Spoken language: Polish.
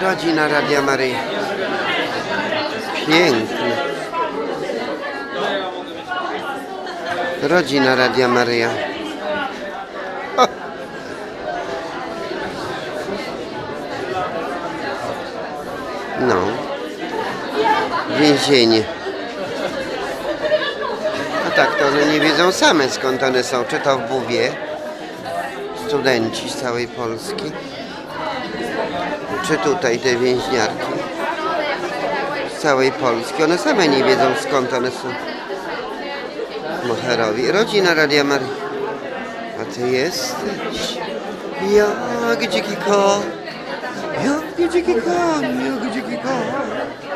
Rodzina Radia Maryja. Piękny. Rodzina Radia Maryja. No. Więzienie. A tak, to one nie wiedzą same skąd one są. Czy to w Buwie? Studenci z całej Polski. Czy tutaj te więźniarki? Z całej Polski. One same nie wiedzą skąd one są. Moherowi. Rodzina Radia Marii. A ty jesteś? Jak dziki koń. Jak dziki koń, jak dziki koń.